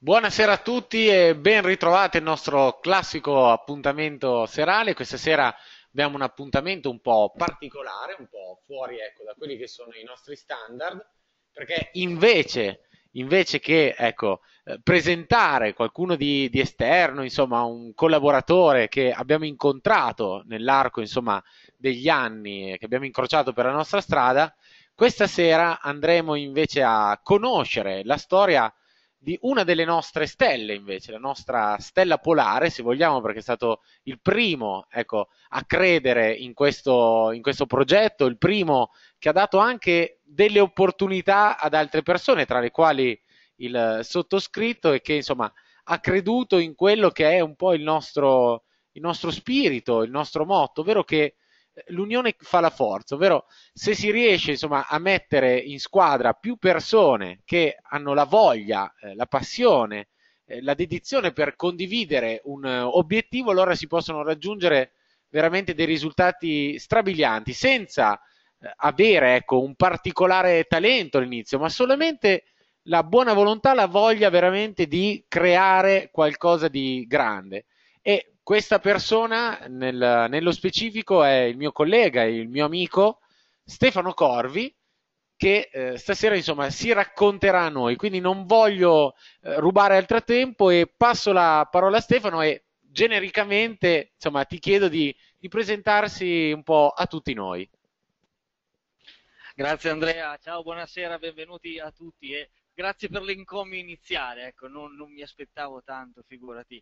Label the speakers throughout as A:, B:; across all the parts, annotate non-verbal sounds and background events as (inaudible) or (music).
A: Buonasera a tutti e ben ritrovati al nostro classico appuntamento serale. Questa sera abbiamo un appuntamento un po' particolare, un po' fuori, ecco, da quelli che sono i nostri standard, perché invece, invece che, ecco, eh, presentare qualcuno di, di esterno, insomma, un collaboratore che abbiamo incontrato nell'arco, insomma, degli anni che abbiamo incrociato per la nostra strada, questa sera andremo invece a conoscere la storia di una delle nostre stelle, invece, la nostra stella polare, se vogliamo, perché è stato il primo ecco, a credere in questo, in questo progetto, il primo che ha dato anche delle opportunità ad altre persone, tra le quali il sottoscritto, e che insomma ha creduto in quello che è un po' il nostro, il nostro spirito, il nostro motto, ovvero che l'unione fa la forza, ovvero se si riesce insomma, a mettere in squadra più persone che hanno la voglia, eh, la passione, eh, la dedizione per condividere un uh, obiettivo, allora si possono raggiungere veramente dei risultati strabilianti, senza eh, avere ecco, un particolare talento all'inizio, ma solamente la buona volontà, la voglia veramente di creare qualcosa di grande. E questa persona, nel, nello specifico, è il mio collega, il mio amico Stefano Corvi, che eh, stasera insomma si racconterà a noi. Quindi non voglio eh, rubare altro tempo e passo la parola a Stefano e genericamente insomma ti chiedo di, di presentarsi un po' a tutti noi.
B: Grazie Andrea, ciao, buonasera, benvenuti a tutti e grazie per l'encomio iniziale, ecco, non, non mi aspettavo tanto, figurati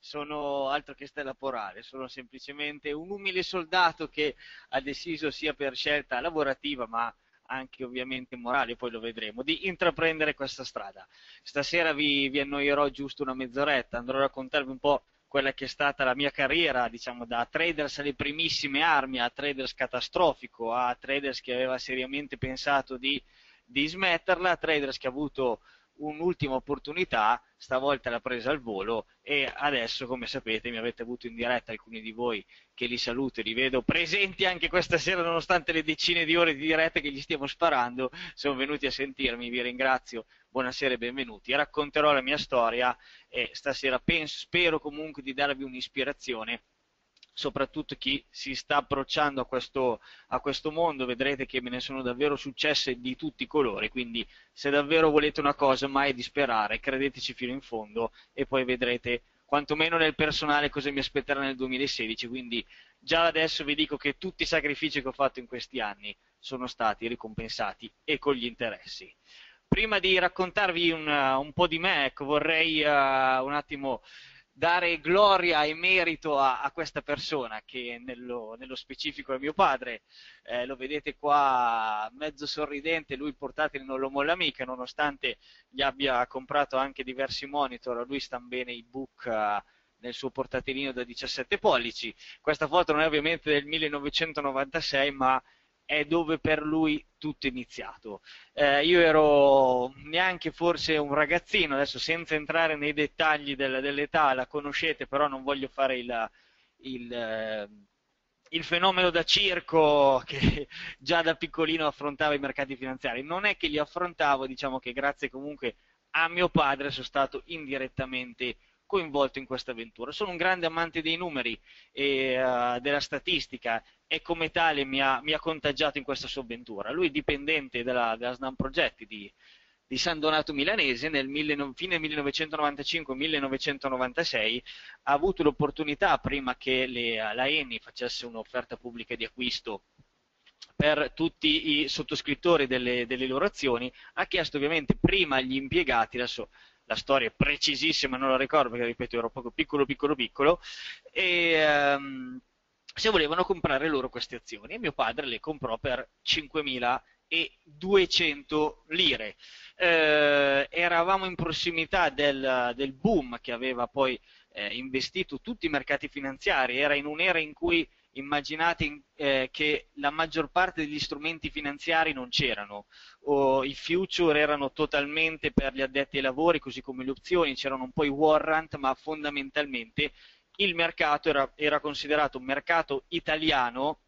B: sono altro che stella porale, sono semplicemente un umile soldato che ha deciso sia per scelta lavorativa ma anche ovviamente morale, poi lo vedremo, di intraprendere questa strada. Stasera vi, vi annoierò giusto una mezz'oretta, andrò a raccontarvi un po' quella che è stata la mia carriera, diciamo da traders alle primissime armi, a traders catastrofico, a traders che aveva seriamente pensato di, di smetterla, traders che ha avuto un'ultima opportunità, stavolta l'ha presa al volo e adesso, come sapete, mi avete avuto in diretta alcuni di voi che li saluto e li vedo presenti anche questa sera, nonostante le decine di ore di diretta che gli stiamo sparando, sono venuti a sentirmi, vi ringrazio, buonasera e benvenuti. Racconterò la mia storia e stasera penso, spero comunque di darvi un'ispirazione soprattutto chi si sta approcciando a questo, a questo, mondo, vedrete che me ne sono davvero successe di tutti i colori, quindi se davvero volete una cosa mai disperare, credeteci fino in fondo e poi vedrete quantomeno nel personale cosa mi aspetterà nel 2016, quindi già adesso vi dico che tutti i sacrifici che ho fatto in questi anni sono stati ricompensati e con gli interessi. Prima di raccontarvi un, un po' di me, ecco, vorrei uh, un attimo dare gloria e merito a, a questa persona che nello, nello, specifico è mio padre, eh, lo vedete qua mezzo sorridente, lui il portatile non lo molla mica nonostante gli abbia comprato anche diversi monitor, a lui stanno bene i book uh, nel suo portatilino da 17 pollici, questa foto non è ovviamente del 1996 ma è dove per lui tutto è iniziato. Eh, io ero neanche forse un ragazzino, adesso senza entrare nei dettagli del, dell'età, la conoscete, però non voglio fare il, il, il, fenomeno da circo che (laughs) già da piccolino affrontava i mercati finanziari. Non è che li affrontavo, diciamo che grazie comunque a mio padre sono stato indirettamente coinvolto in questa avventura. Sono un grande amante dei numeri e uh, della statistica e come tale mi ha, mi ha, contagiato in questa sua avventura. Lui, dipendente della, della Snam Progetti di, di, San Donato Milanese, nel fine 1995-1996 ha avuto l'opportunità, prima che le, la Eni facesse un'offerta pubblica di acquisto per tutti i sottoscrittori delle, delle loro azioni, ha chiesto ovviamente prima agli impiegati, adesso la storia è precisissima, non la ricordo perché ripeto ero proprio piccolo piccolo piccolo e um, se volevano comprare loro queste azioni e mio padre le comprò per 5.200 lire. Eh, eravamo in prossimità del, del, boom che aveva poi eh, investito tutti i mercati finanziari, era in un'era in cui immaginate eh, che la maggior parte degli strumenti finanziari non c'erano, o i future erano totalmente per gli addetti ai lavori, così come le opzioni, c'erano un po' i warrant, ma fondamentalmente il mercato era, era considerato un mercato italiano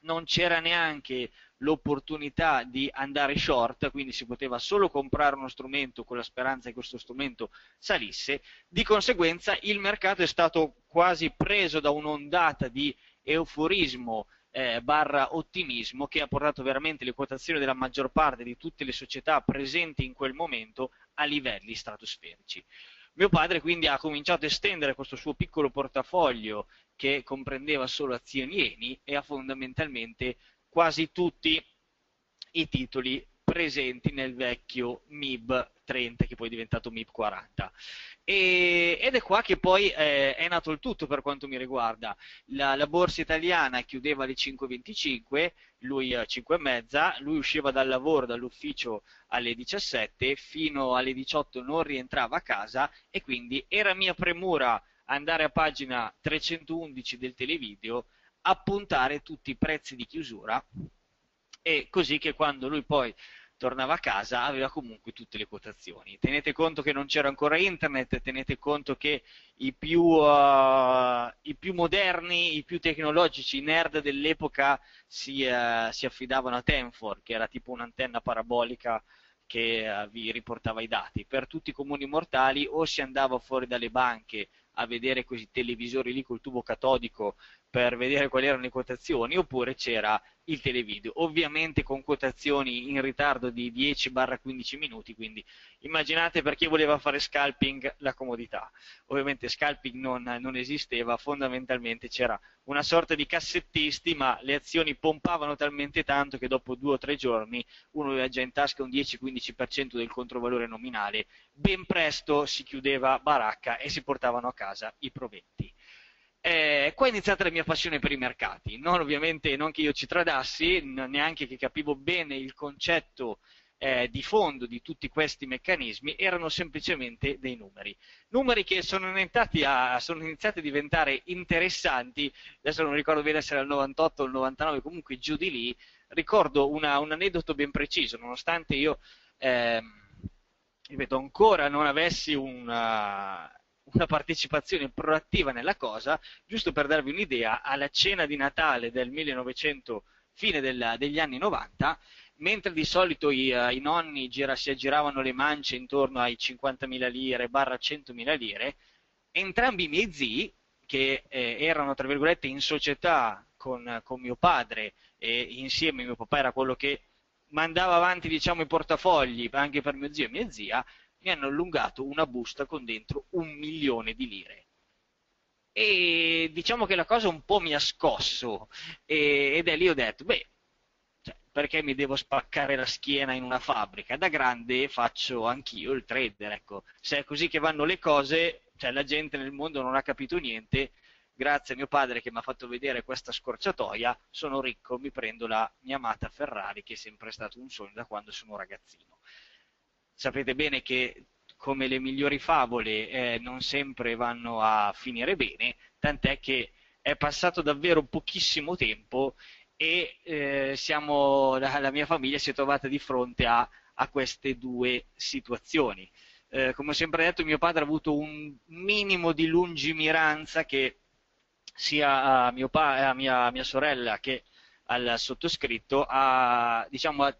B: non c'era neanche l'opportunità di andare short, quindi si poteva solo comprare uno strumento con la speranza che questo strumento salisse, di conseguenza il mercato è stato quasi preso da un'ondata di euforismo eh, barra ottimismo che ha portato veramente le quotazioni della maggior parte di tutte le società presenti in quel momento a livelli stratosferici. Mio padre quindi ha cominciato a estendere questo suo piccolo portafoglio che comprendeva solo azioni Eni e ha fondamentalmente quasi tutti i titoli presenti nel vecchio MIB 30 che poi è diventato MIB 40 e, ed è qua che poi eh, è nato il tutto per quanto mi riguarda. La, la borsa italiana chiudeva alle 5.25 lui a 5.30 lui usciva dal lavoro dall'ufficio alle 17 fino alle 18 non rientrava a casa e quindi era mia premura andare a pagina 311 del televideo appuntare tutti i prezzi di chiusura e così che quando lui poi tornava a casa aveva comunque tutte le quotazioni. Tenete conto che non c'era ancora internet, tenete conto che i più, uh, i più moderni, i più tecnologici, i nerd dell'epoca si, uh, si affidavano a Tenfor, che era tipo un'antenna parabolica che uh, vi riportava i dati. Per tutti i comuni mortali o si andava fuori dalle banche a vedere questi televisori lì col tubo catodico per vedere quali erano le quotazioni, oppure c'era il televideo, ovviamente con quotazioni in ritardo di 10-15 minuti, quindi immaginate per chi voleva fare scalping la comodità. Ovviamente scalping non, non esisteva, fondamentalmente c'era una sorta di cassettisti, ma le azioni pompavano talmente tanto che dopo due o tre giorni uno aveva già in tasca un 10-15% del controvalore nominale, ben presto si chiudeva baracca e si portavano a casa i proventi. Eh, qua è iniziata la mia passione per i mercati, non ovviamente non che io ci tradassi, neanche che capivo bene il concetto eh, di fondo di tutti questi meccanismi, erano semplicemente dei numeri. Numeri che sono a, sono iniziati a diventare interessanti, adesso non ricordo bene se era il 98 o il 99, comunque giù di lì, ricordo una, un aneddoto ben preciso, nonostante io, eh, ripeto, ancora non avessi una una partecipazione proattiva nella cosa, giusto per darvi un'idea, alla cena di Natale del 1900, fine del, degli anni 90, mentre di solito i, uh, i nonni gira, si aggiravano le mance intorno ai 50.000 lire barra 100.000 lire, entrambi i miei zii, che eh, erano tra virgolette in società con, con mio padre e insieme mio papà era quello che mandava avanti diciamo, i portafogli anche per mio zio e mia zia, mi hanno allungato una busta con dentro un milione di lire. E diciamo che la cosa un po' mi ha scosso e, ed è lì ho detto, beh, cioè, perché mi devo spaccare la schiena in una fabbrica? Da grande faccio anch'io il trader, ecco. Se è così che vanno le cose, cioè la gente nel mondo non ha capito niente, grazie a mio padre che mi ha fatto vedere questa scorciatoia, sono ricco, mi prendo la mia amata Ferrari che è sempre stato un sogno da quando sono ragazzino sapete bene che come le migliori favole eh, non sempre vanno a finire bene, tant'è che è passato davvero pochissimo tempo e eh, siamo, la, la, mia famiglia si è trovata di fronte a, a queste due situazioni. Eh, come ho sempre detto, mio padre ha avuto un minimo di lungimiranza che sia a, mio pa- a mia, mia, sorella che al sottoscritto ha, diciamo, ha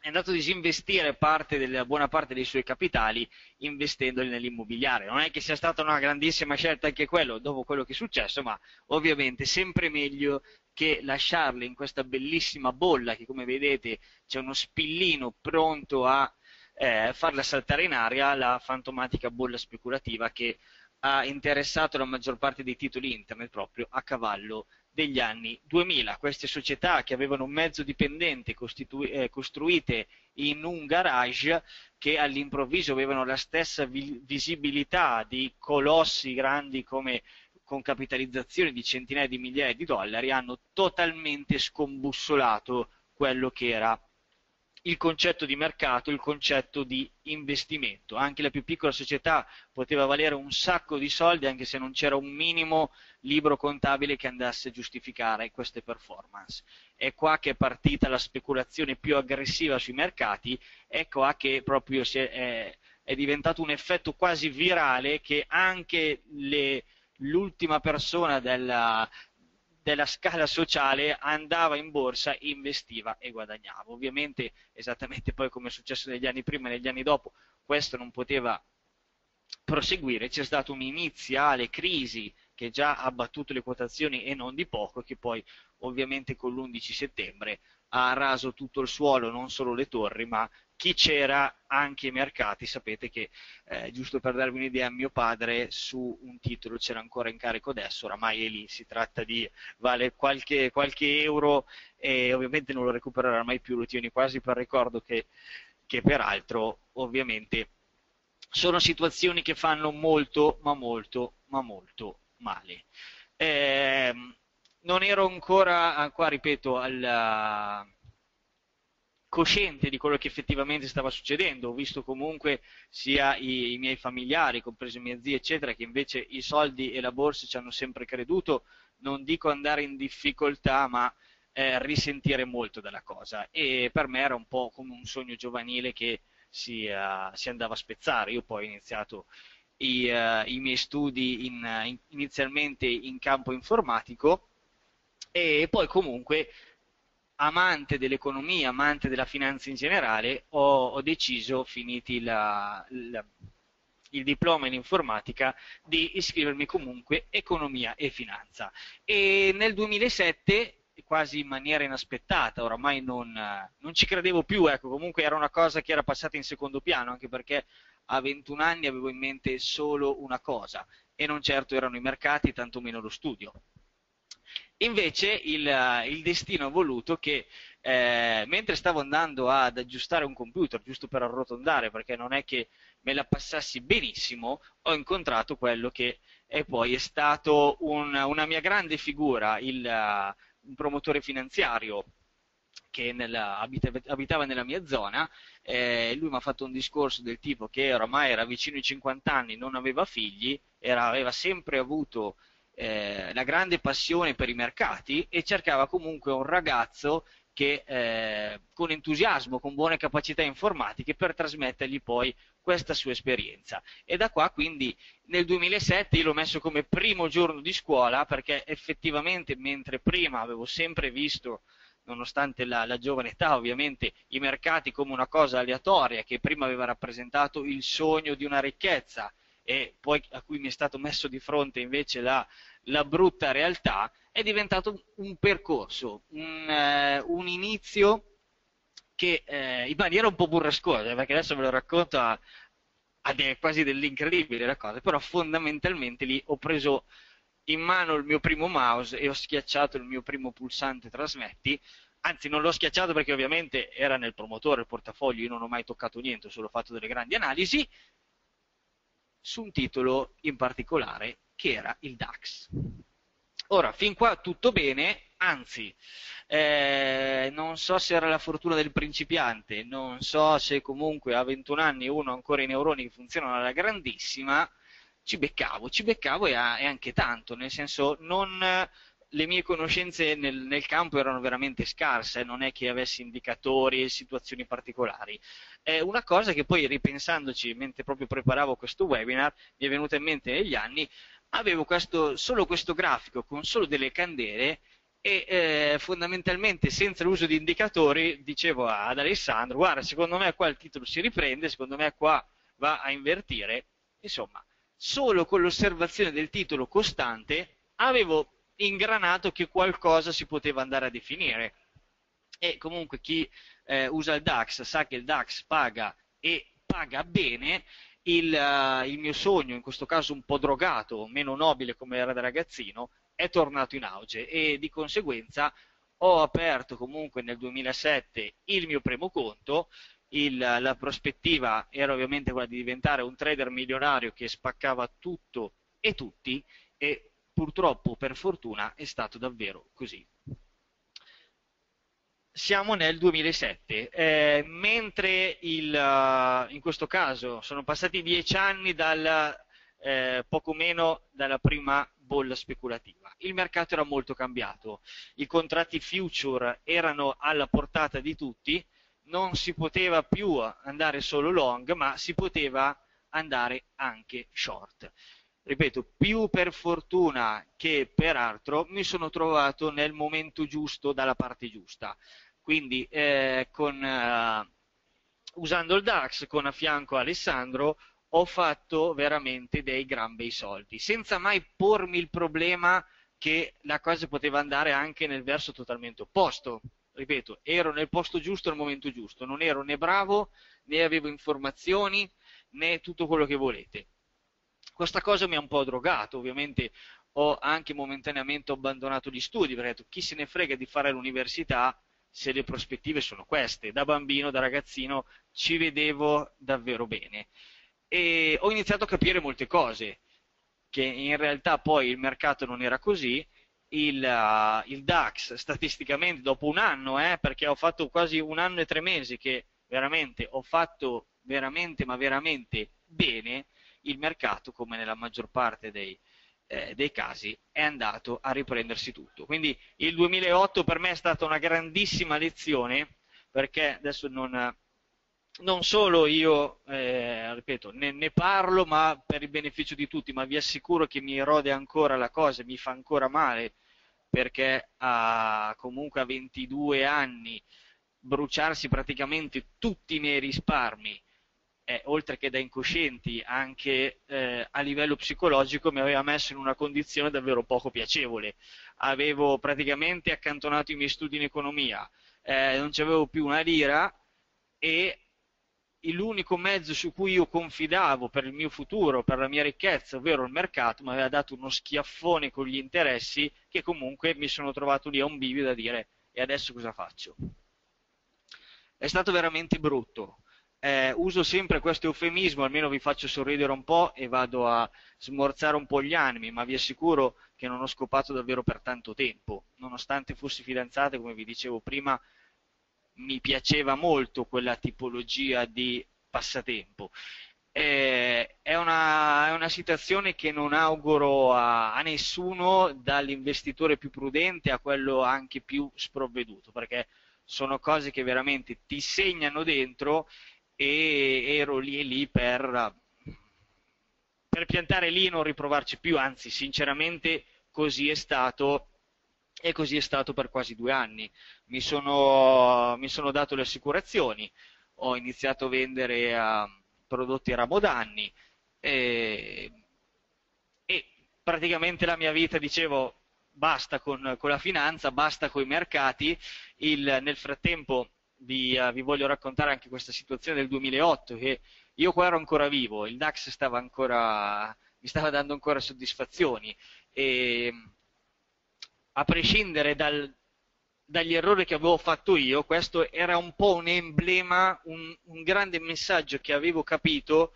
B: è andato a disinvestire parte della, buona parte dei suoi capitali investendoli nell'immobiliare. Non è che sia stata una grandissima scelta anche quello, dopo quello che è successo, ma ovviamente sempre meglio che lasciarli in questa bellissima bolla che come vedete c'è uno spillino pronto a eh, farla saltare in aria, la fantomatica bolla speculativa che ha interessato la maggior parte dei titoli internet proprio a cavallo degli anni 2000. Queste società che avevano un mezzo dipendente costitui- eh, costruite in un garage che all'improvviso avevano la stessa vi- visibilità di colossi grandi come con capitalizzazioni di centinaia di migliaia di dollari hanno totalmente scombussolato quello che era il concetto di mercato, il concetto di investimento. Anche la più piccola società poteva valere un sacco di soldi anche se non c'era un minimo libro contabile che andasse a giustificare queste performance. È qua che è partita la speculazione più aggressiva sui mercati, è qua che proprio è, è, diventato un effetto quasi virale che anche le, l'ultima persona della, della scala sociale andava in borsa, investiva e guadagnava. Ovviamente, esattamente poi come è successo negli anni prima e negli anni dopo, questo non poteva proseguire, c'è stata un'iniziale crisi che già ha battuto le quotazioni e non di poco, che poi ovviamente con l'11 settembre ha raso tutto il suolo, non solo le torri, ma chi c'era anche i mercati. Sapete che, eh, giusto per darvi un'idea, mio padre su un titolo c'era ancora in carico adesso, oramai è lì, si tratta di vale qualche, qualche euro e ovviamente non lo recupererà mai più, lo tieni quasi per ricordo che, che peraltro ovviamente sono situazioni che fanno molto, ma molto, ma molto male. Eh, non ero ancora, qua ripeto, al, cosciente di quello che effettivamente stava succedendo. Ho visto comunque sia i, i, miei familiari, compreso i miei zii, eccetera, che invece i soldi e la borsa ci hanno sempre creduto. Non dico andare in difficoltà, ma eh, risentire molto della cosa. E per me era un po' come un sogno giovanile che si, uh, si andava a spezzare. Io poi ho iniziato i, uh, i miei studi in, in, inizialmente in campo informatico e poi comunque amante dell'economia, amante della finanza in generale, ho, ho deciso, finiti la, la, il diploma in informatica, di iscrivermi comunque economia e finanza. E nel 2007 quasi in maniera inaspettata, oramai non, non, ci credevo più, ecco, comunque era una cosa che era passata in secondo piano, anche perché a 21 anni avevo in mente solo una cosa, e non certo erano i mercati, tantomeno lo studio. Invece il, il destino ha voluto che eh, mentre stavo andando ad aggiustare un computer, giusto per arrotondare, perché non è che me la passassi benissimo, ho incontrato quello che è poi è stato un, una mia grande figura, il, uh, un promotore finanziario che nella, abitava nella mia zona, eh, lui mi ha fatto un discorso del tipo che oramai era vicino ai 50 anni, non aveva figli, era, aveva sempre avuto eh, la grande passione per i mercati e cercava comunque un ragazzo che eh, con entusiasmo, con buone capacità informatiche per trasmettergli poi questa sua esperienza. E da qua quindi nel 2007 io l'ho messo come primo giorno di scuola perché effettivamente mentre prima avevo sempre visto nonostante la, la, giovane età, ovviamente i mercati come una cosa aleatoria che prima aveva rappresentato il sogno di una ricchezza e poi a cui mi è stato messo di fronte invece la, la brutta realtà, è diventato un percorso, un, eh, un inizio che eh, in maniera un po' burrascosa, perché adesso ve lo racconto a, a de, quasi dell'incredibile la cosa, però fondamentalmente lì ho preso in mano il mio primo mouse e ho schiacciato il mio primo pulsante trasmetti, anzi non l'ho schiacciato perché ovviamente era nel promotore, il portafoglio, io non ho mai toccato niente, ho solo fatto delle grandi analisi, su un titolo in particolare che era il DAX. Ora, fin qua tutto bene, anzi, eh, non so se era la fortuna del principiante, non so se comunque a 21 anni uno ancora i neuroni che funzionano alla grandissima, ci beccavo, ci beccavo e, e anche tanto, nel senso non le mie conoscenze nel, nel, campo erano veramente scarse, non è che avessi indicatori e situazioni particolari. È una cosa che poi ripensandoci, mentre proprio preparavo questo webinar, mi è venuta in mente negli anni, avevo questo, solo questo grafico con solo delle candele e eh, fondamentalmente senza l'uso di indicatori dicevo ad Alessandro guarda secondo me qua il titolo si riprende secondo me qua va a invertire insomma solo con l'osservazione del titolo costante avevo ingranato che qualcosa si poteva andare a definire. E comunque chi eh, usa il DAX sa che il DAX paga e paga bene. Il, uh, il mio sogno, in questo caso un po' drogato, meno nobile come era da ragazzino, è tornato in auge e di conseguenza ho aperto comunque nel 2007 il mio primo conto, il, la prospettiva era ovviamente quella di diventare un trader milionario che spaccava tutto e tutti e purtroppo per fortuna è stato davvero così. Siamo nel 2007, eh, mentre il, uh, in questo caso sono passati dieci anni dal, eh, poco meno dalla prima bolla speculativa. Il mercato era molto cambiato, i contratti future erano alla portata di tutti, non si poteva più andare solo long, ma si poteva andare anche short ripeto, più per fortuna che per altro, mi sono trovato nel momento giusto dalla parte giusta. Quindi eh, con, eh, usando il DAX con a fianco Alessandro ho fatto veramente dei gran bei soldi, senza mai pormi il problema che la cosa poteva andare anche nel verso totalmente opposto. Ripeto, ero nel posto giusto al momento giusto, non ero né bravo, né avevo informazioni, né tutto quello che volete. Questa cosa mi ha un po' drogato, ovviamente ho anche momentaneamente abbandonato gli studi, perché detto, chi se ne frega di fare l'università se le prospettive sono queste. Da bambino, da ragazzino, ci vedevo davvero bene. E ho iniziato a capire molte cose, che in realtà poi il mercato non era così. Il, uh, il DAX statisticamente dopo un anno, eh, perché ho fatto quasi un anno e tre mesi che veramente ho fatto veramente ma veramente bene, il mercato, come nella maggior parte dei, eh, dei casi, è andato a riprendersi tutto. Quindi il 2008 per me è stata una grandissima lezione, perché adesso non, non solo io, eh, ripeto, ne, ne, parlo, ma per il beneficio di tutti, ma vi assicuro che mi erode ancora la cosa, mi fa ancora male, perché a, comunque a 22 anni bruciarsi praticamente tutti i miei risparmi eh, oltre che da incoscienti, anche eh, a livello psicologico mi aveva messo in una condizione davvero poco piacevole. Avevo praticamente accantonato i miei studi in economia, eh, non c'avevo più una lira e l'unico mezzo su cui io confidavo per il mio futuro, per la mia ricchezza, ovvero il mercato, mi aveva dato uno schiaffone con gli interessi che comunque mi sono trovato lì a un bivio da dire e adesso cosa faccio? È stato veramente brutto eh, uso sempre questo eufemismo, almeno vi faccio sorridere un po' e vado a smorzare un po' gli animi, ma vi assicuro che non ho scopato davvero per tanto tempo. Nonostante fossi fidanzata, come vi dicevo prima, mi piaceva molto quella tipologia di passatempo. Eh, è, una, è, una, situazione che non auguro a, a nessuno, dall'investitore più prudente a quello anche più sprovveduto, perché sono cose che veramente ti segnano dentro e ero lì e lì per, per piantare lì e non riprovarci più, anzi sinceramente così è stato e così è stato per quasi due anni. Mi sono, mi sono dato le assicurazioni, ho iniziato a vendere prodotti a ramo danni e, e, praticamente la mia vita, dicevo, basta con, con la finanza, basta con i mercati. Il, nel frattempo vi, uh, vi, voglio raccontare anche questa situazione del 2008 che io qua ero ancora vivo, il DAX stava ancora, mi stava dando ancora soddisfazioni e a prescindere dal, dagli errori che avevo fatto io, questo era un po' un emblema, un, un grande messaggio che avevo capito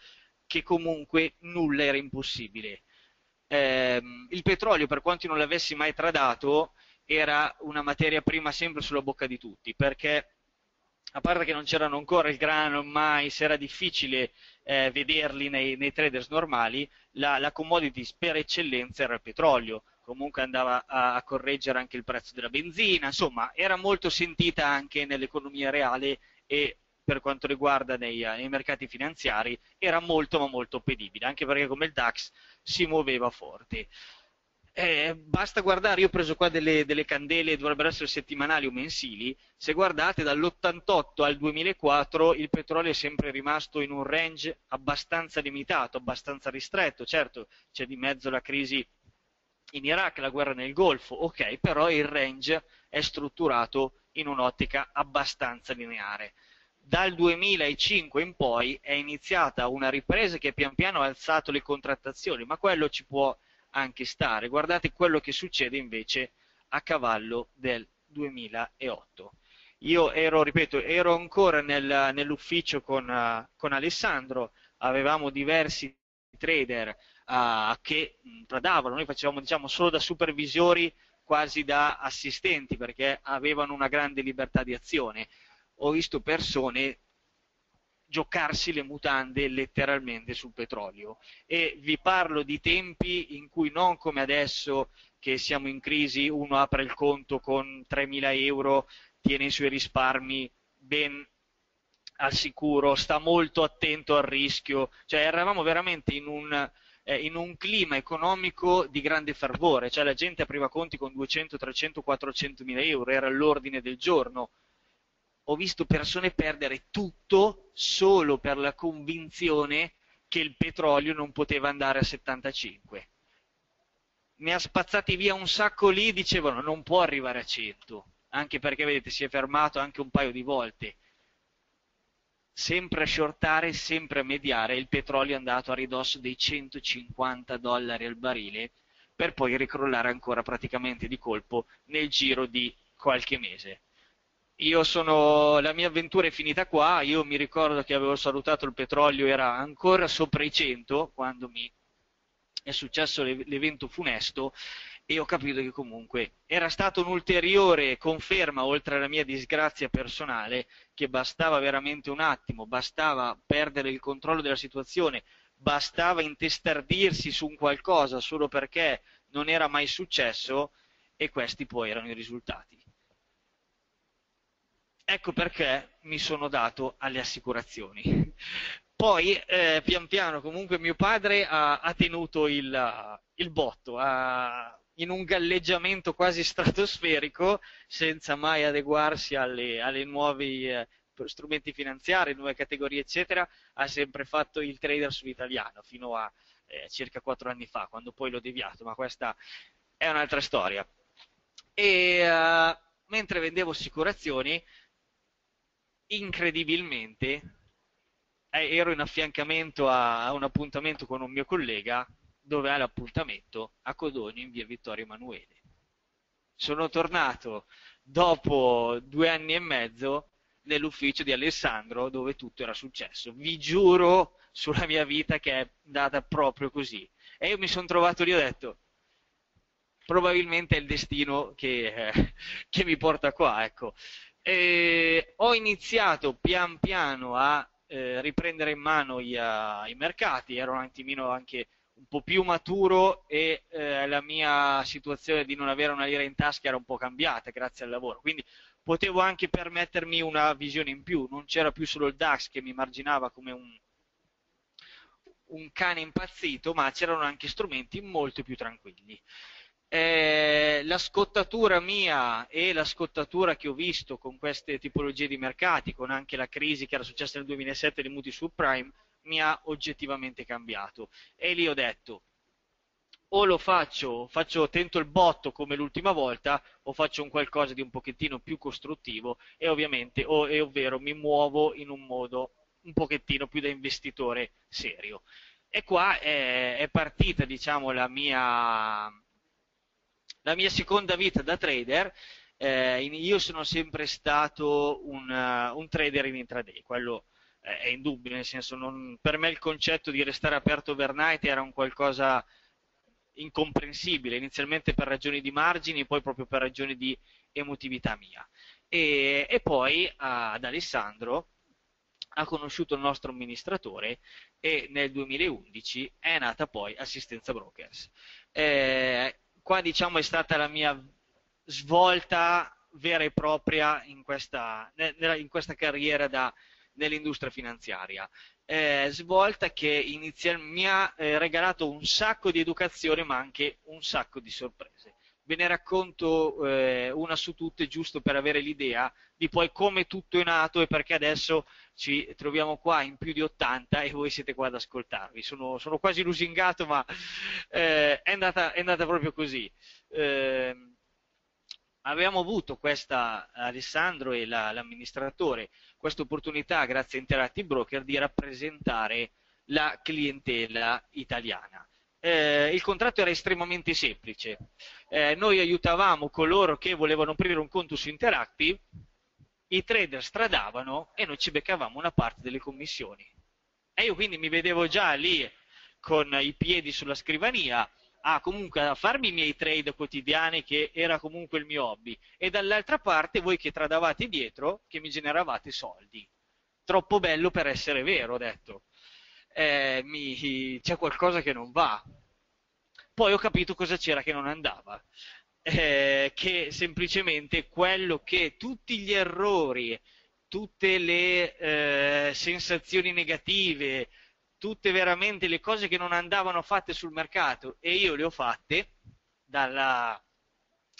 B: che comunque nulla era impossibile. Eh, il petrolio, per quanto non l'avessi mai tradato, era una materia prima sempre sulla bocca di tutti, perché a parte che non c'erano ancora il grano, il mais, era difficile eh, vederli nei, nei, traders normali, la, la commodity per eccellenza era il petrolio, comunque andava a, a, correggere anche il prezzo della benzina, insomma era molto sentita anche nell'economia reale e per quanto riguarda nei, nei mercati finanziari era molto ma molto pedibile, anche perché come il DAX si muoveva forte. Eh, basta guardare, io ho preso qua delle, delle, candele, dovrebbero essere settimanali o mensili, se guardate dall'88 al 2004 il petrolio è sempre rimasto in un range abbastanza limitato, abbastanza ristretto, certo c'è di mezzo la crisi in Iraq, la guerra nel Golfo, ok, però il range è strutturato in un'ottica abbastanza lineare. Dal 2005 in poi è iniziata una ripresa che pian piano ha alzato le contrattazioni, ma quello ci può anche stare. Guardate quello che succede invece a cavallo del 2008. Io ero, ripeto, ero ancora nel, nell'ufficio con, uh, con, Alessandro, avevamo diversi trader uh, che tradavano, noi facevamo diciamo, solo da supervisori, quasi da assistenti, perché avevano una grande libertà di azione. Ho visto persone giocarsi le mutande letteralmente sul petrolio. E vi parlo di tempi in cui non come adesso che siamo in crisi, uno apre il conto con 3.000 euro, tiene i suoi risparmi ben al sicuro, sta molto attento al rischio, cioè eravamo veramente in un, eh, in un clima economico di grande fervore, cioè la gente apriva conti con 200, 300, 400 mila euro, era l'ordine del giorno. Ho visto persone perdere tutto solo per la convinzione che il petrolio non poteva andare a 75. Ne ha spazzati via un sacco lì, dicevano non può arrivare a 100, anche perché vedete si è fermato anche un paio di volte sempre a shortare, sempre a mediare, il petrolio è andato a ridosso dei 150 dollari al barile per poi ricrollare ancora praticamente di colpo nel giro di qualche mese. Io sono, la mia avventura è finita qua, io mi ricordo che avevo salutato il petrolio, era ancora sopra i 100 quando mi è successo l'evento funesto e ho capito che comunque era stata un'ulteriore conferma, oltre alla mia disgrazia personale, che bastava veramente un attimo, bastava perdere il controllo della situazione, bastava intestardirsi su un qualcosa solo perché non era mai successo e questi poi erano i risultati. Ecco perché mi sono dato alle assicurazioni. Poi, eh, pian piano, comunque mio padre ha, ha tenuto il, il botto, ha, in un galleggiamento quasi stratosferico senza mai adeguarsi alle, alle nuovi eh, strumenti finanziari, nuove categorie, eccetera, ha sempre fatto il trader sull'italiano fino a eh, circa quattro anni fa, quando poi l'ho deviato, ma questa è un'altra storia. E uh, mentre vendevo assicurazioni, incredibilmente eh, ero in affiancamento a, a un appuntamento con un mio collega dove ha l'appuntamento a Codogno in via Vittorio Emanuele. Sono tornato dopo due anni e mezzo nell'ufficio di Alessandro dove tutto era successo. Vi giuro sulla mia vita che è andata proprio così. E io mi sono trovato lì e ho detto, probabilmente è il destino che, eh, (laughs) che mi porta qua. Ecco. Ho iniziato pian piano a eh, riprendere in mano i, uh, i mercati, ero un attimino anche un po' più maturo e eh, la mia situazione di non avere una lira in tasca era un po' cambiata grazie al lavoro. Quindi potevo anche permettermi una visione in più, non c'era più solo il DAX che mi marginava come un, un cane impazzito, ma c'erano anche strumenti molto più tranquilli. Eh, la scottatura mia e la scottatura che ho visto con queste tipologie di mercati, con anche la crisi che era successa nel 2007 dei mutui subprime, mi ha oggettivamente cambiato. E lì ho detto, o lo faccio, faccio, tento il botto come l'ultima volta, o faccio un qualcosa di un pochettino più costruttivo e ovviamente, o, e ovvero mi muovo in un modo un pochettino piio da investitore serio. E qua è, è partita, diciamo, la mia, la mia seconda vita da trader. Eh, io sono sempre stato un, uh, un trader in intraday, quello è indubbio, nel senso non, per me il concetto di restare aperto overnight era un qualcosa incomprensibile, inizialmente per ragioni di margini, poi proprio per ragioni di emotività mia. E, e poi ad Alessandro ha conosciuto il nostro amministratore e nel 2011 è nata poi Assistenza Brokers. Eh, qua diciamo è stata la mia svolta vera e propria in questa, in questa carriera da, nell'industria finanziaria. Eh, svolta che inizial- mi ha eh, regalato un sacco di educazione ma anche un sacco di sorprese. Ve ne racconto eh, una su tutte giusto per avere l'idea di poi come tutto è nato e perché adesso ci troviamo qua in più di 80 e voi siete qua ad ascoltarvi. Sono, sono quasi lusingato ma eh, è andata, è, andata, proprio così. Eh, avevamo avuto questa, Alessandro e la, l'amministratore, questa opportunità, grazie a Interactive Broker, di rappresentare la clientela italiana. Eh, il contratto era estremamente semplice. Eh, noi aiutavamo coloro che volevano aprire un conto su Interactive, i trader stradavano e noi ci beccavamo una parte delle commissioni. E io quindi mi vedevo già lì con i piedi sulla scrivania a comunque a farmi i miei trade quotidiani che era comunque il mio hobby e dall'altra parte voi che tradavate dietro che mi generavate soldi. Troppo bello per essere vero, ho detto. Eh, mi, c'è qualcosa che non va. Poi ho capito cosa c'era che non andava. Eh, che semplicemente quello che tutti gli errori, tutte le eh, sensazioni negative, tutte veramente le cose che non andavano fatte sul mercato e io le ho fatte dalla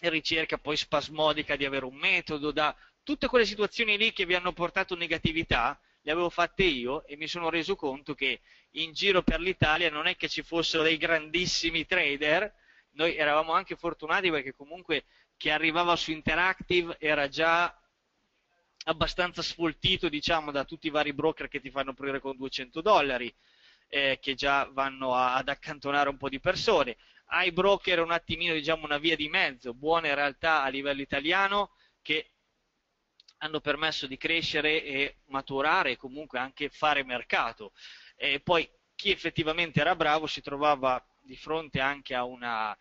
B: ricerca poi spasmodica di avere un metodo, da tutte quelle situazioni lì che vi hanno portato negatività, le avevo fatte io e mi sono reso conto che in giro per l'Italia non è che ci fossero dei grandissimi trader, noi eravamo anche fortunati perché comunque chi arrivava su Interactive era già abbastanza sfoltito diciamo da tutti i vari broker che ti fanno aprire con 200 dollari eh, che già vanno a, ad accantonare un po' di persone. Ai broker un attimino diciamo una via di mezzo buona in realtà a livello italiano che hanno permesso di crescere e maturare e comunque anche fare mercato. E poi chi effettivamente era bravo si trovava di fronte anche a una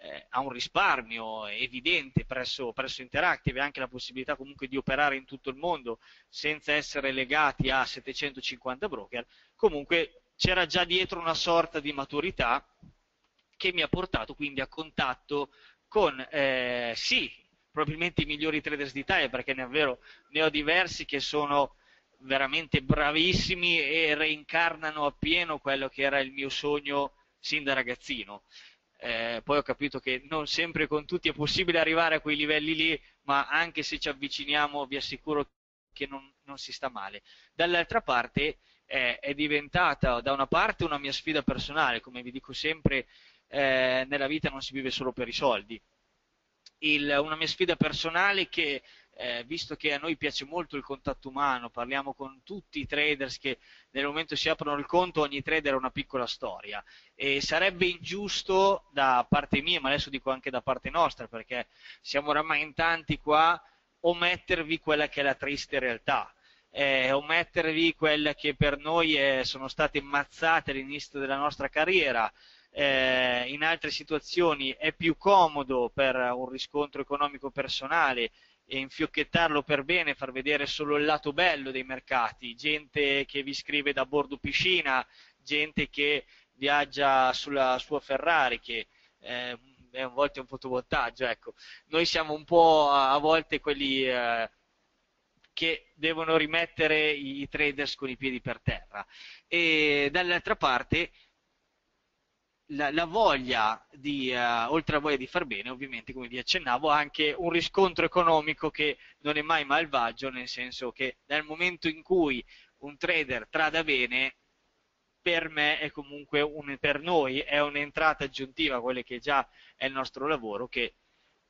B: eh, ha un risparmio evidente presso, presso Interactive e anche la possibilità comunque di operare in tutto il mondo senza essere legati a 750 broker, comunque c'era già dietro una sorta di maturità che mi ha portato quindi a contatto con, eh, sì, probabilmente i migliori traders d'Italia, perché ne, vero, ne ho diversi che sono veramente bravissimi e reincarnano appieno quello che era il mio sogno sin da ragazzino. Eh, poi ho capito che non sempre con tutti è possibile arrivare a quei livelli lì, ma anche se ci avviciniamo vi assicuro che non, non si sta male. Dall'altra parte eh, è diventata da una parte una mia sfida personale, come vi dico sempre, eh, nella vita non si vive solo per i soldi. Il, una mia sfida personale che eh, visto che a noi piace molto il contatto umano, parliamo con tutti i traders che nel momento si aprono il conto, ogni trader ha una piccola storia e sarebbe ingiusto da parte mia, ma adesso dico anche da parte nostra, perché siamo oramai in tanti qua, omettervi quella che è la triste realtà. Eh, omettervi quelle che per noi eh, sono state mazzate all'inizio della nostra carriera, eh, in altre situazioni è più comodo per un riscontro economico personale e infiocchettarlo per bene, far vedere solo il lato bello dei mercati, gente che vi scrive da bordo piscina, gente che viaggia sulla sua Ferrari, che eh, è a volte un fotovoltaggio, ecco. Noi siamo un po' a, volte quelli eh, che devono rimettere i traders con i piedi per terra. E dall'altra parte la, la, voglia di, uh, oltre a voglia di far bene, ovviamente, come vi accennavo, anche un riscontro economico che non è mai malvagio, nel senso che nel momento in cui un trader trada bene, per me è comunque un, per noi è un'entrata aggiuntiva a quello che già è il nostro lavoro, che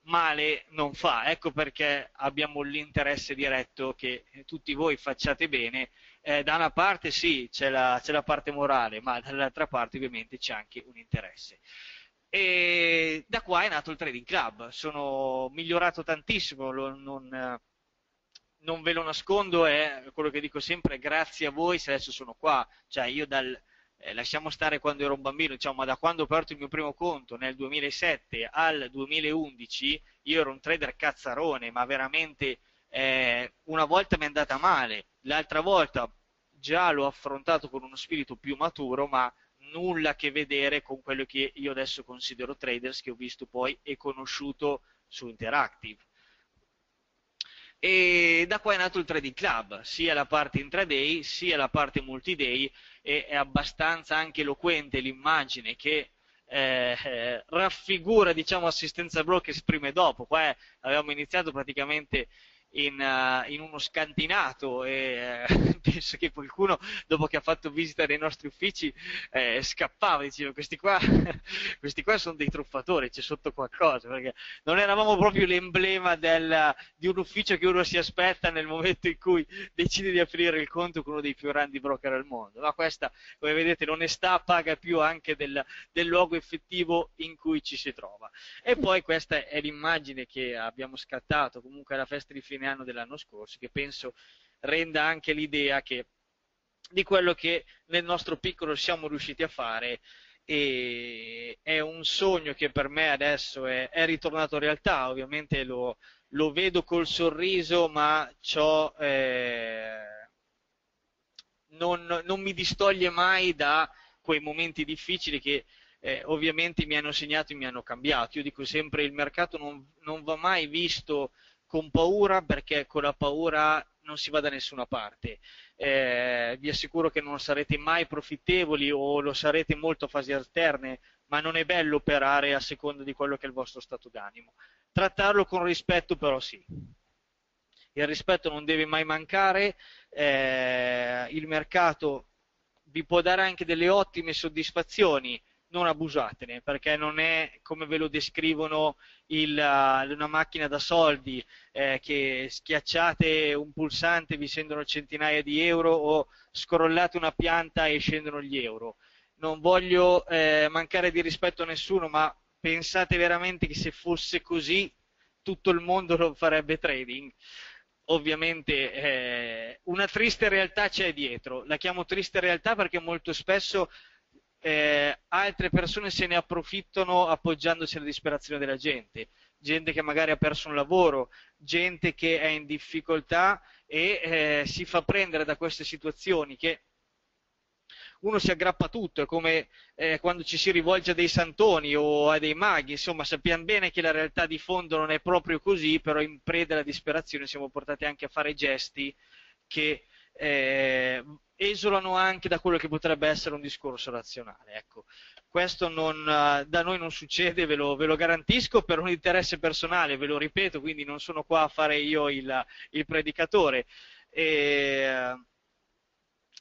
B: male non fa. Ecco perché abbiamo l'interesse diretto che tutti voi facciate bene eh, da una parte sì, c'è la, c'è la parte morale, ma dall'altra parte ovviamente c'è anche un interesse. E da qua è nato il Trading Club, sono migliorato tantissimo, lo, non, non, ve lo nascondo, è quello che dico sempre, grazie a voi se adesso sono qua, cioè io dal, eh, lasciamo stare quando ero un bambino, diciamo, ma da quando ho aperto il mio primo conto nel 2007 al 2011, io ero un trader cazzarone, ma veramente eh, una volta mi è andata male, l'altra volta già l'ho affrontato con uno spirito più maturo, ma nulla a che vedere con quello che io adesso considero traders che ho visto poi e conosciuto su Interactive. E da qua è nato il Trading Club, sia la parte intraday sia la parte multi-day e è abbastanza anche eloquente l'immagine che eh, raffigura diciamo assistenza broker prima e dopo. Qua avevamo iniziato praticamente in, uh, in uno scantinato e uh, (laughs) penso che qualcuno dopo che ha fatto visita nei nostri uffici eh, scappava, diceva questi qua, (laughs) questi qua sono dei truffatori, c'è sotto qualcosa, perché non eravamo proprio l'emblema del, di un ufficio che uno si aspetta nel momento in cui decide di aprire il conto con uno dei più grandi broker al mondo, ma questa come vedete l'onestà paga più anche del, del luogo effettivo in cui ci si trova. E poi questa è l'immagine che abbiamo scattato comunque alla festa di fine fine anno dell'anno scorso, che penso renda anche l'idea che, di quello che nel nostro piccolo siamo riusciti a fare e è un sogno che per me adesso è, è ritornato in realtà, ovviamente lo, lo, vedo col sorriso, ma ciò eh, non, non, mi distoglie mai da quei momenti difficili che eh, ovviamente mi hanno segnato e mi hanno cambiato. Io dico sempre il mercato non, non va mai visto con paura perché con la paura non si va da nessuna parte. Eh, vi assicuro che non sarete mai profittevoli o lo sarete molto a fasi alterne, ma non è bello operare a seconda di quello che è il vostro stato d'animo. Trattarlo con rispetto però sì. Il rispetto non deve mai mancare, eh, il mercato vi può dare anche delle ottime soddisfazioni, non abusatene, perché non è come ve lo descrivono il, uh, una macchina da soldi eh, che schiacciate un pulsante vi scendono centinaia di euro o scrollate una pianta e scendono gli euro. Non voglio eh, mancare di rispetto a nessuno, ma pensate veramente che se fosse così tutto il mondo lo farebbe trading? Ovviamente eh, una triste realtà c'è dietro, la chiamo triste realtà perché molto spesso eh, altre persone se ne approfittano appoggiandosi alla disperazione della gente, gente che magari ha perso un lavoro, gente che è in difficoltà e eh, si fa prendere da queste situazioni che uno si aggrappa a tutto, è come eh, quando ci si rivolge a dei santoni o a dei maghi, insomma sappiamo bene che la realtà di fondo non è proprio così, però in preda alla disperazione siamo portati anche a fare gesti che eh, esulano anche da quello che potrebbe essere un discorso razionale. Ecco, questo non, da noi non succede, ve lo, ve lo, garantisco, per un interesse personale, ve lo ripeto, quindi non sono qua a fare io il, il predicatore, e,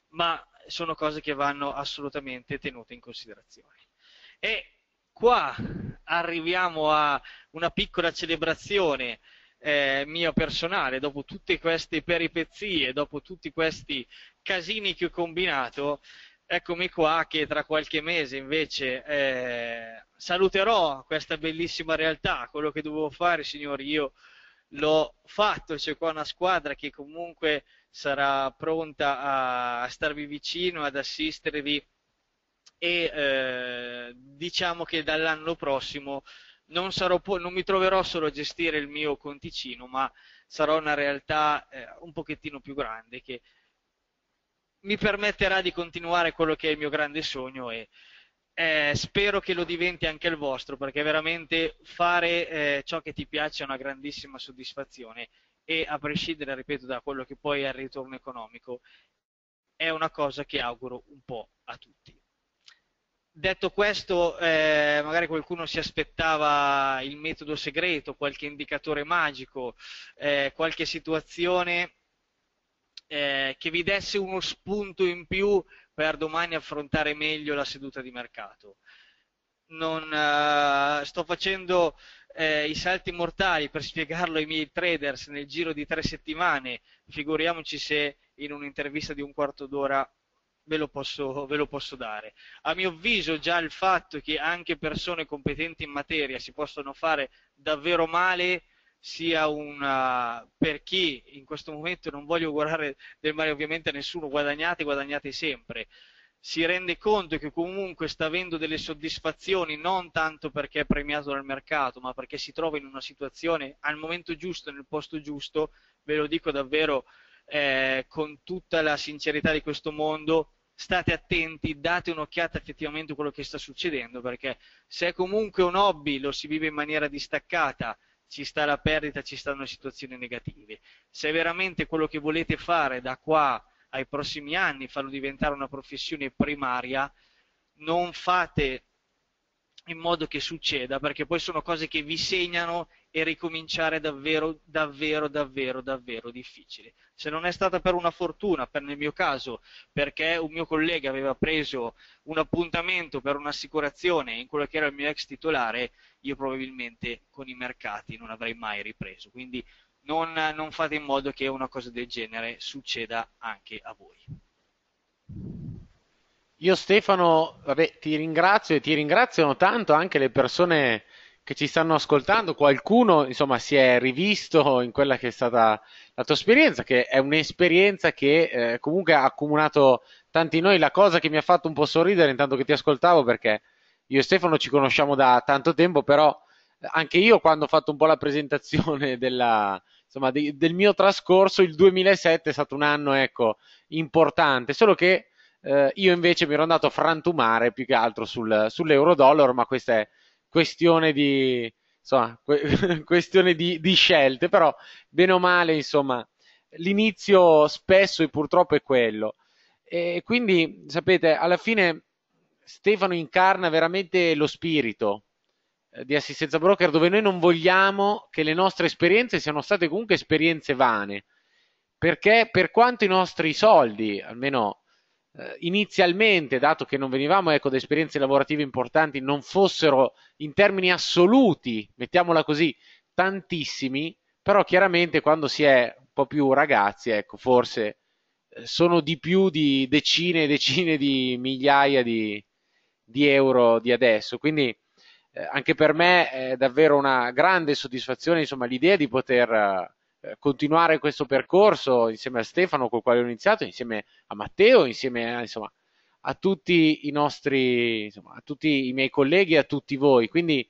B: ma sono cose che vanno assolutamente tenute in considerazione. E qua arriviamo a una piccola celebrazione eh, mia personale, dopo tutte queste peripezie, dopo tutti questi casini che ho combinato, eccomi qua che tra qualche mese invece eh, saluterò questa bellissima realtà, quello che dovevo fare, signori, io l'ho fatto, c'è qua una squadra che comunque sarà pronta a, a starvi vicino, ad assistervi e eh, diciamo che dall'anno prossimo non, sarò, non mi troverò solo a gestire il mio conticino, ma sarò una realtà eh, un pochettino più grande che mi permetterà di continuare quello che è il mio grande sogno e eh, spero che lo diventi anche il vostro, perché veramente fare eh, ciò che ti piace è una grandissima soddisfazione e a prescindere, ripeto, da quello che poi è il ritorno economico, è una cosa che auguro un po' a tutti. Detto questo, eh, magari qualcuno si aspettava il metodo segreto, qualche indicatore magico, eh, qualche situazione eh, che vi desse uno spunto in più per domani affrontare meglio la seduta di mercato. Non, uh, sto facendo uh, i salti mortali per spiegarlo ai miei traders nel giro di tre settimane, figuriamoci se in un'intervista di un quarto d'ora ve lo, posso, ve lo posso dare. A mio avviso già il fatto che anche persone competenti in materia si possono fare davvero male sia una per chi in questo momento non voglio guardare del male ovviamente a nessuno, guadagnate, guadagnate sempre. Si rende conto che comunque sta avendo delle soddisfazioni non tanto perché è premiato dal mercato, ma perché si trova in una situazione al momento giusto, nel posto giusto, ve lo dico davvero eh, con tutta la sincerità di questo mondo, state attenti, date un'occhiata effettivamente a quello che sta succedendo, perché se è comunque un hobby, lo si vive in maniera distaccata, ci sta la perdita, ci stanno situazioni negative. Se è veramente quello che volete fare da qua ai prossimi anni, farlo diventare una professione primaria, non fate in modo che succeda, perché poi sono cose che vi segnano e ricominciare davvero, davvero, davvero, davvero difficile. Se non è stata per una fortuna, per nel mio caso, perché un mio collega aveva preso un appuntamento per un'assicurazione in quello che era il mio ex titolare, io probabilmente con i mercati non avrei mai ripreso. Quindi non, non fate in modo che una cosa del genere succeda anche a voi.
A: Io Stefano, vabbè, ti ringrazio e ti ringraziano tanto anche le persone che ci stanno ascoltando. Qualcuno, insomma, si è rivisto in quella che è stata la tua esperienza, che è un'esperienza che eh, comunque ha accumulato tanti noi. La cosa che mi ha fatto un po' sorridere intanto che ti ascoltavo, perché io e Stefano ci conosciamo da tanto tempo, però anche io quando ho fatto un po' la presentazione (laughs) della, insomma, del mio trascorso, il 2007 è stato un anno, ecco, importante, solo che eh, io invece mi ero andato a frantumare più che altro sul, sull'euro-dollaro, ma questa è questione di, insomma, que- (laughs) questione di, di, scelte, però bene o male, insomma, l'inizio spesso e purtroppo è quello. E quindi, sapete, alla fine Stefano incarna veramente lo spirito eh, di assistenza broker dove noi non vogliamo che le nostre esperienze siano state comunque esperienze vane, perché per quanto i nostri soldi, almeno inizialmente, dato che non venivamo ecco, da esperienze lavorative importanti, non fossero in termini assoluti, mettiamola così, tantissimi, però chiaramente quando si è un po' più ragazzi, ecco, forse eh, sono di più di decine e decine di migliaia di, di euro di adesso. Quindi eh, anche per me è davvero una grande soddisfazione insomma, l'idea di poter eh, continuare questo percorso insieme a Stefano col quale ho iniziato, insieme a Matteo, insieme a, insomma, a tutti i nostri, insomma, a tutti i miei colleghi e a tutti voi. Quindi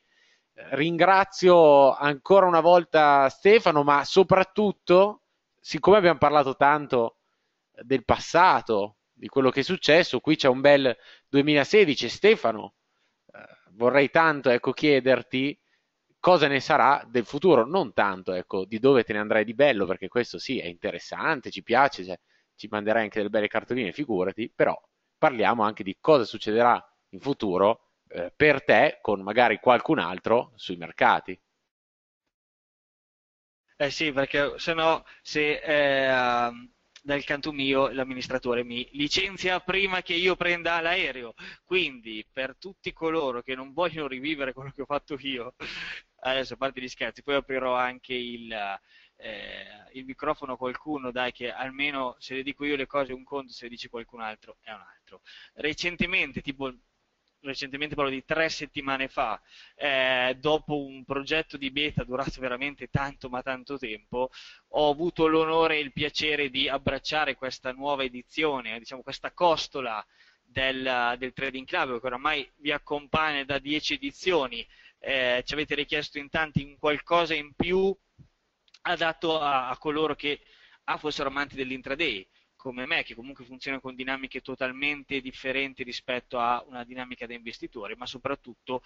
A: eh, ringrazio ancora una volta Stefano, ma soprattutto, siccome abbiamo parlato tanto del passato, di quello che è successo, qui c'è un bel 2016. Stefano, eh, vorrei tanto ecco, chiederti cosa ne sarà del futuro, non tanto ecco, di dove te ne andrai di bello, perché questo sì è interessante, ci piace, cioè, ci manderai anche delle belle cartoline, figurati, però parliamo anche di cosa succederà in futuro eh, per te con magari qualcun altro sui mercati.
B: Eh sì, perché se no, se eh, dal canto mio l'amministratore mi licenzia prima che io prenda l'aereo. Quindi per tutti coloro che non vogliono rivivere quello che ho fatto io, adesso a parte gli scherzi, poi aprirò anche il, eh, il microfono a qualcuno, dai che almeno se le dico io le cose un conto, se le dice qualcun altro è un altro. Recentemente, tipo recentemente parlo di tre settimane fa, eh, dopo un progetto di beta durato veramente tanto ma tanto tempo, ho avuto l'onore e il piacere di abbracciare questa nuova edizione, diciamo questa costola del, del Trading Club che oramai vi accompagna da dieci edizioni, eh, ci avete richiesto in tanti un qualcosa in più adatto a, a coloro che ah, fossero amanti dell'intraday come me, che comunque funziona con dinamiche totalmente differenti rispetto a una dinamica da investitore, ma soprattutto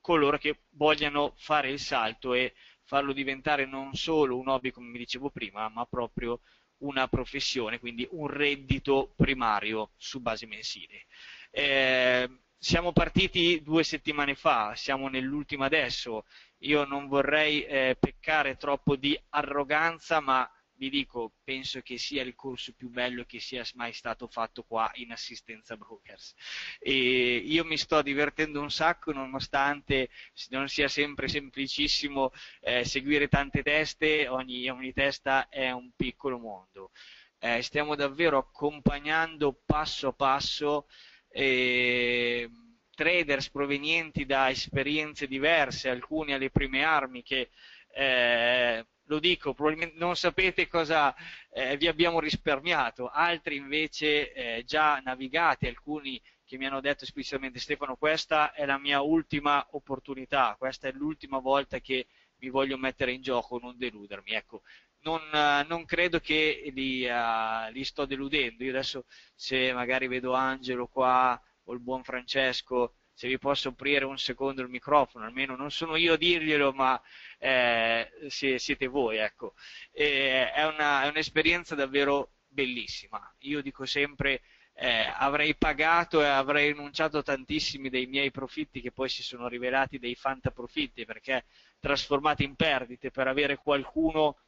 B: coloro che vogliano fare il salto e farlo diventare non solo un hobby, come mi dicevo prima, ma proprio una professione, quindi un reddito primario su base mensile. Eh, siamo partiti due settimane fa, siamo nell'ultima adesso. Io non vorrei eh, peccare troppo di arroganza, ma vi dico, penso che sia il corso più bello che sia mai stato fatto qua in assistenza brokers. E io mi sto divertendo un sacco nonostante non sia sempre semplicissimo eh, seguire tante teste, ogni, ogni, testa è un piccolo mondo. Eh, stiamo davvero accompagnando passo passo eh, traders provenienti da esperienze diverse, alcuni alle prime armi che eh, lo dico, probabilmente non sapete cosa eh, vi abbiamo risparmiato, altri invece eh, già navigati, alcuni che mi hanno detto esplicitamente Stefano questa è la mia ultima opportunità, questa è l'ultima volta che mi voglio mettere in gioco, non deludermi. Ecco, non, uh, non credo che li, uh, li, sto deludendo. Io adesso se magari vedo Angelo qua o il buon Francesco se vi posso aprire un secondo il microfono, almeno non sono io a dirglielo, ma eh, siete voi, ecco. E è, una, è un'esperienza davvero bellissima. Io dico sempre, eh, avrei pagato e avrei rinunciato tantissimi dei miei profitti che poi si sono rivelati dei fantaprofitti perché trasformati in perdite per avere qualcuno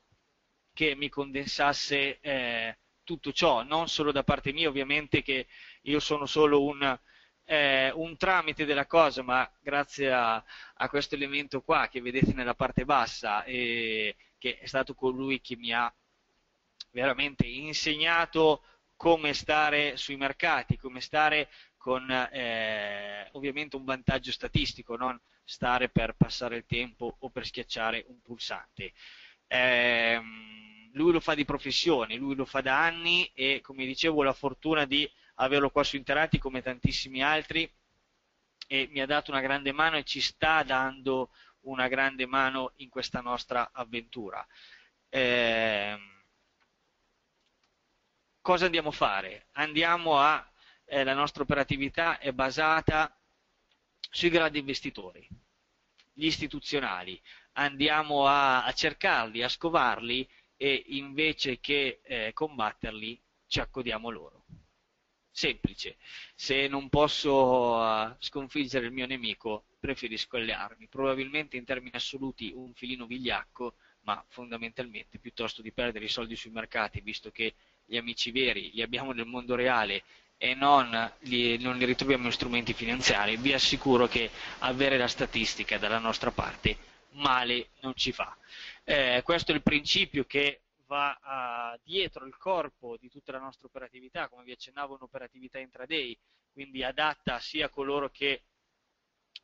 B: che mi condensasse eh, tutto ciò, non solo da parte mia ovviamente che io sono solo un, eh, un tramite della cosa, ma grazie a, a, questo elemento qua che vedete nella parte bassa, e che è stato colui che mi ha veramente insegnato come stare sui mercati, come stare con eh, ovviamente un vantaggio statistico, non stare per passare il tempo o per schiacciare un pulsante. Eh, lui lo fa di professione, lui lo fa da anni e come dicevo ho la fortuna di averlo qua su Interati come tantissimi altri e mi ha dato una grande mano e ci sta dando una grande mano in questa nostra avventura. Eh, cosa andiamo a fare? Andiamo a, eh, la nostra operatività è basata sui grandi investitori, gli istituzionali, andiamo a, a cercarli, a scovarli e invece che eh, combatterli ci accodiamo loro. Semplice, se non posso uh, sconfiggere il mio nemico preferisco le armi, probabilmente in termini assoluti un filino vigliacco, ma fondamentalmente piuttosto di perdere i soldi sui mercati, visto che gli amici veri li abbiamo nel mondo reale e non li, non li ritroviamo in strumenti finanziari, vi assicuro che avere la statistica dalla nostra parte male non ci fa. Eh, questo è il principio che va a, dietro il corpo di tutta la nostra operatività, come vi accennavo un'operatività intraday, quindi adatta sia a coloro che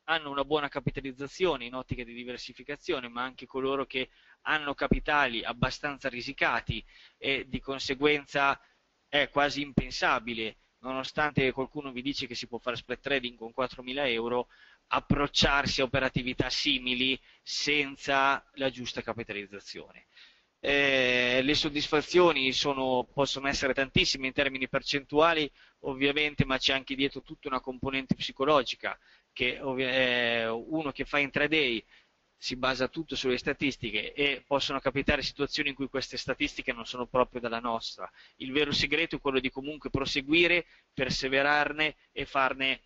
B: hanno una buona capitalizzazione in ottica di diversificazione, ma anche coloro che hanno capitali abbastanza risicati e di conseguenza è quasi impensabile, nonostante qualcuno vi dice che si può fare split trading con 4.000 euro, approcciarsi a operatività simili senza la giusta capitalizzazione. Eh, le soddisfazioni sono, possono essere tantissime in termini percentuali, ovviamente, ma c'è anche dietro tutta una componente psicologica che eh, uno che fa intraday si basa tutto sulle statistiche e possono capitare situazioni in cui queste statistiche non sono proprio dalla nostra. Il vero segreto è quello di comunque proseguire, perseverarne e farne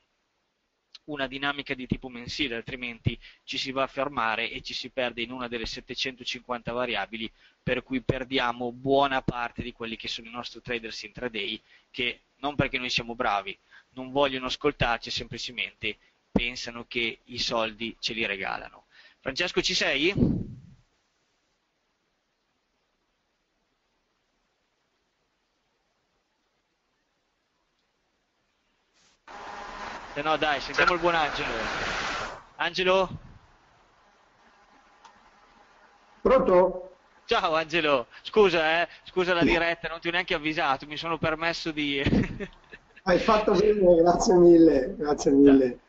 B: una dinamica di tipo mensile, altrimenti ci si va a fermare e ci si perde in una delle 750 variabili, per cui perdiamo buona parte di quelli che sono i nostri traders intraday, che non perché noi siamo bravi, non vogliono ascoltarci, semplicemente pensano che i soldi ce li regalano. Francesco, ci sei? Se no, dai, sentiamo il buon Angelo. Angelo?
C: Pronto?
B: Ciao Angelo, scusa, eh, scusa la diretta, non ti ho neanche avvisato, mi sono permesso di... (laughs)
C: Hai fatto bene, grazie mille, grazie mille.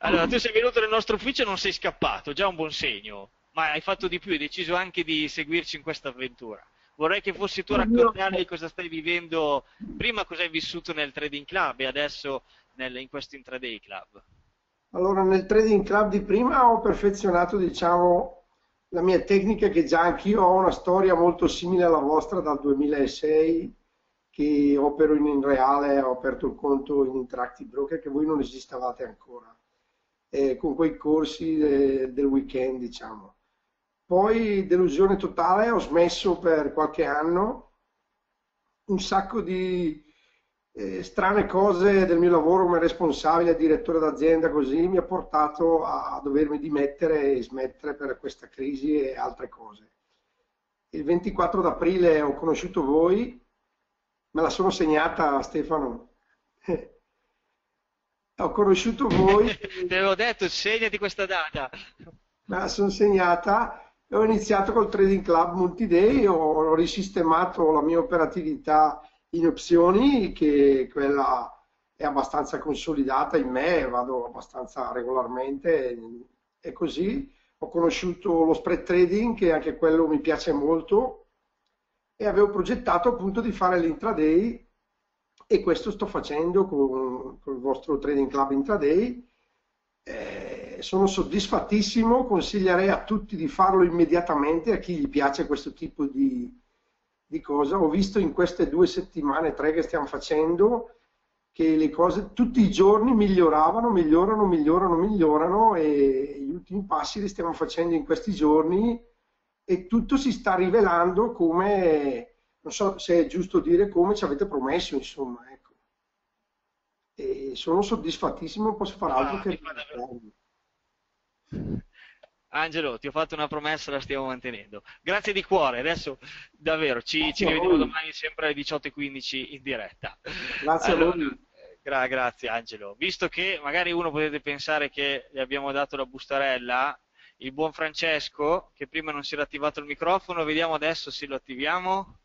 B: Allora, tu sei venuto nel nostro ufficio e non sei scappato, già un buon segno, ma hai fatto di più, hai deciso anche di seguirci in questa avventura. Vorrei che fossi tu a raccontarmi cosa stai vivendo, prima cosa hai vissuto nel Trading Club e adesso nel, in questo Intraday Club.
C: Allora, nel Trading Club di prima ho perfezionato, diciamo, la mia tecnica che già anch'io ho una storia molto simile alla vostra dal 2006 che opero in, reale, ho aperto il conto in Interactive Broker che voi non esistavate ancora eh, con quei corsi de, del weekend, diciamo. Poi delusione totale, ho smesso per qualche anno, un sacco di eh, strane cose del mio lavoro come responsabile, direttore d'azienda, così mi ha portato a, dovermi dimettere e smettere per questa crisi e altre cose. Il 24 d'aprile ho conosciuto voi, me la sono segnata Stefano. (laughs) ho conosciuto voi. (laughs)
B: Ti avevo detto, segnati questa data.
C: Me la sono segnata e ho iniziato col Trading Club Multiday, ho, ho risistemato la mia operatività in opzioni, che quella è abbastanza consolidata in me, vado abbastanza regolarmente e così. Ho conosciuto lo spread trading, che anche quello mi piace molto, e avevo progettato appunto di fare l'intraday e questo sto facendo con, con il vostro Trading Club Intraday. Eh, sono soddisfattissimo, consiglierei a tutti di farlo immediatamente, a chi gli piace questo tipo di, di cosa. Ho visto in queste due settimane, tre che stiamo facendo, che le cose tutti i giorni miglioravano, migliorano, migliorano, migliorano e gli ultimi passi li stiamo facendo in questi giorni e tutto si sta rivelando come non so se è giusto dire come ci avete promesso, insomma, ecco. E sono soddisfattissimo, non posso fare altro ah, che
B: Angelo, ti ho fatto una promessa, la stiamo mantenendo. Grazie di cuore, adesso davvero ci, ci rivediamo domani sempre alle 18.15 in diretta.
C: Grazie allora, a voi.
B: Gra- grazie Angelo. Visto che magari uno potete pensare che gli abbiamo dato la bustarella, il buon Francesco, che prima non si era attivato il microfono, vediamo adesso se lo attiviamo.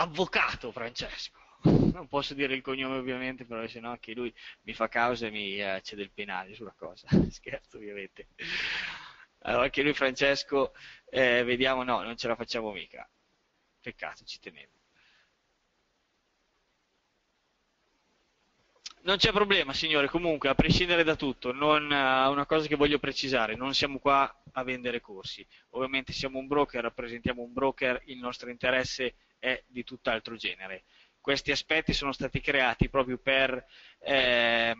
B: Avvocato Francesco. Non posso dire il cognome ovviamente, però se no anche lui mi fa causa e mi eh, c'è del penale sulla cosa. (laughs) Scherzo ovviamente. Allora anche lui Francesco, eh, vediamo, no, non ce la facciamo mica. Peccato, ci tenevo. Non c'è problema, signore. Comunque, a prescindere da tutto, non, uh, una cosa che voglio precisare: non siamo qua a vendere corsi. Ovviamente siamo un broker, rappresentiamo un broker, il nostro interesse è di tutt'altro genere. Questi aspetti sono stati creati proprio per eh,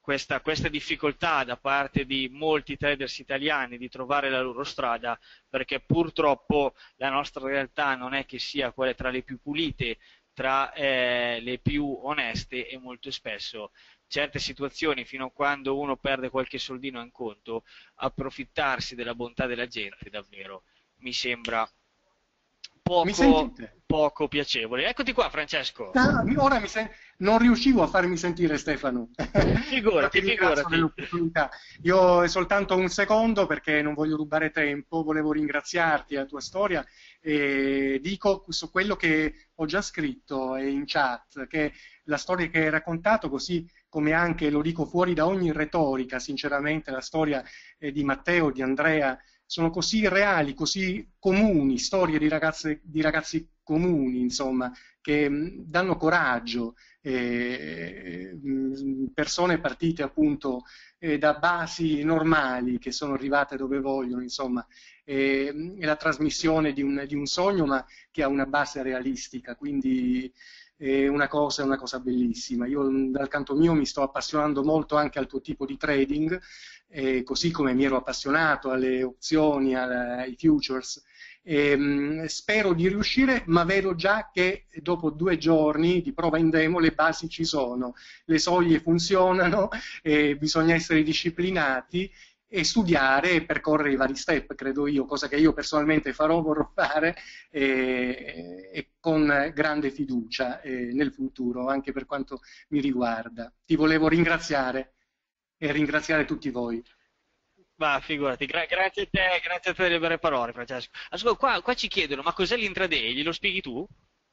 B: questa, questa difficoltà da parte di molti traders italiani di trovare la loro strada, perché purtroppo la nostra realtà non è che sia quella tra le più pulite, tra eh, le più oneste e molto spesso certe situazioni, fino a quando uno perde qualche soldino in conto, approfittarsi della bontà della gente davvero mi sembra poco, poco piacevole. Eccoti qua, Francesco.
D: Ah, ora sen- non riuscivo a farmi sentire, Stefano. (laughs)
B: Figurati, (laughs) figurati.
D: Io soltanto un secondo perché non voglio rubare tempo, volevo ringraziarti la tua storia e dico su quello che ho già scritto in chat, che la storia che hai raccontato, così come anche lo dico fuori da ogni retorica, sinceramente, la storia eh, di Matteo, di Andrea, sono così reali, così comuni, storie di, ragazze, di ragazzi comuni, insomma, che mh, danno coraggio, eh, persone partite appunto eh, da basi normali che sono arrivate dove vogliono, insomma, è la trasmissione di un, di un, sogno ma che ha una base realistica, quindi è una cosa, una cosa bellissima. Io dal canto mio mi sto appassionando molto anche al tuo tipo di trading, eh, così come mi ero appassionato alle opzioni, ai futures. E, mh, spero di riuscire, ma vedo già che dopo due giorni di prova in demo le basi ci sono, le soglie funzionano, bisogna essere disciplinati e studiare e percorrere i vari step, credo io, cosa che io personalmente farò, (laughs) vorrò fare e, e con grande fiducia eh, nel futuro, anche per quanto mi riguarda. Ti volevo ringraziare e ringraziare tutti voi.
B: Ma figurati, gra- grazie a te, grazie a te delle belle parole, Francesco. Ascolta, qua, qua, ci chiedono, ma cos'è l'intraday? Glielo spieghi tu?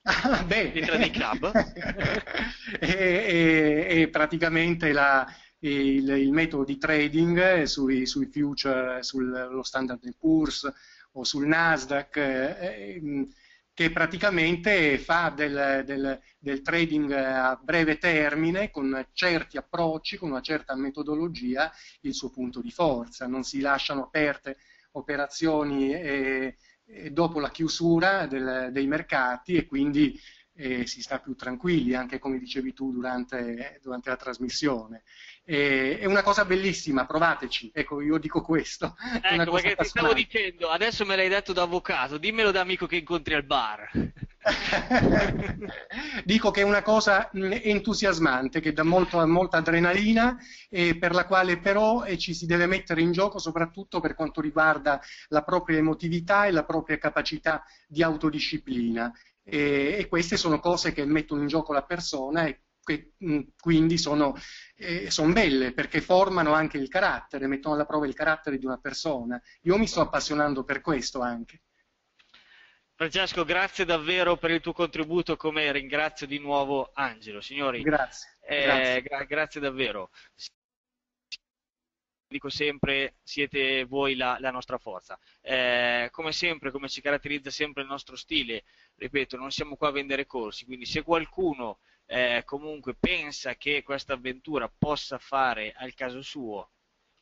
D: Ah, (laughs) beh.
B: L'intraday club?
D: è, è, è, praticamente la, il, il, metodo di trading sui, sui future, sullo Standard Poor's o sul Nasdaq. Eh, eh che praticamente fa del, del, del, trading a breve termine con certi approcci, con una certa metodologia, il suo punto di forza. Non si lasciano aperte operazioni eh, dopo la chiusura del, dei mercati e quindi eh, si sta più tranquilli, anche come dicevi tu durante, durante la trasmissione. Eh, è una cosa bellissima, provateci. Ecco, io dico questo. (laughs)
B: Ecco, perché ti stavo dicendo, adesso me l'hai detto da avvocato, dimmelo da amico che incontri al bar. (laughs)
D: dico che è una cosa entusiasmante, che dà molto, molta adrenalina e per la quale però eh, ci si deve mettere in gioco soprattutto per quanto riguarda la propria emotività e la propria capacità di autodisciplina. E, e queste sono cose che mettono in gioco la persona e che quindi sono, eh, sono, belle perché formano anche il carattere, mettono alla prova il carattere di una persona. Io mi sto appassionando per questo anche.
B: Francesco, grazie davvero per il tuo contributo, come ringrazio di nuovo Angelo. Signori,
D: grazie,
B: eh, grazie. Gra- grazie davvero dico sempre, siete voi la, la nostra forza. Eh, come sempre, come ci caratterizza sempre il nostro stile, ripeto, non siamo qua a vendere corsi, quindi se qualcuno eh, comunque pensa che questa avventura possa fare al caso suo,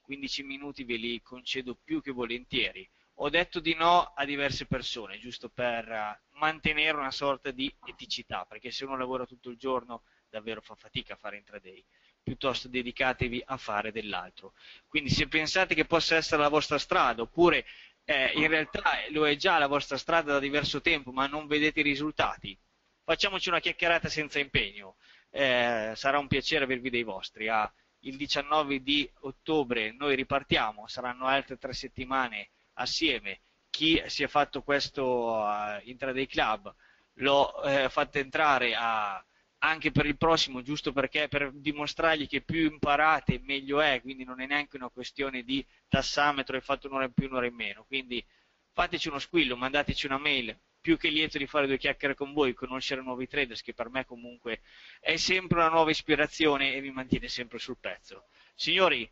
B: 15 minuti ve li concedo più che volentieri. Ho detto di no a diverse persone, giusto per uh, mantenere una sorta di eticità, perché se uno lavora tutto il giorno davvero fa fatica a fare intraday, piuttosto dedicatevi a fare dell'altro. Quindi se pensate che possa essere la vostra strada, oppure eh, in realtà lo è già la vostra strada da diverso tempo, ma non vedete i risultati, facciamoci una chiacchierata senza impegno. Eh, sarà un piacere avervi dei vostri. Ah, il 19 di ottobre noi ripartiamo, saranno altre tre settimane assieme. Chi si è fatto questo uh, intraday club l'ho eh, fatto entrare a, anche per il prossimo, giusto perché per dimostrargli che più imparate meglio è, quindi non è neanche una questione di tassametro, hai fatto un'ora in più, un'ora in meno. Quindi fateci uno squillo, mandateci una mail, più che lieto di fare due chiacchiere con voi, conoscere nuovi traders, che per me comunque è sempre una nuova ispirazione e mi mantiene sempre sul pezzo. Signori,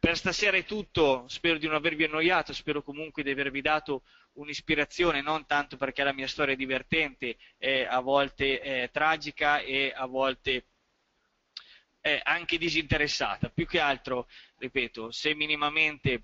B: per stasera è tutto, spero di non avervi annoiato, spero comunque di avervi dato un'ispirazione, non tanto perché la mia storia è divertente, è a volte è tragica e a volte eh, anche disinteressata. Più che altro, ripeto, se minimamente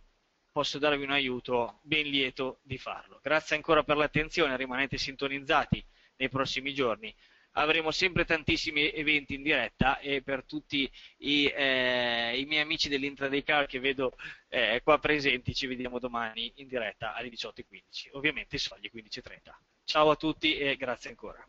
B: posso darvi un aiuto, ben lieto di farlo. Grazie ancora per l'attenzione, rimanete sintonizzati nei prossimi giorni. Avremo sempre tantissimi eventi in diretta e per tutti i, eh, i miei amici dell'Intraday Car che vedo eh, qua presenti ci vediamo domani in diretta alle 18.15, ovviamente soglie 15.30. Ciao a tutti e grazie ancora.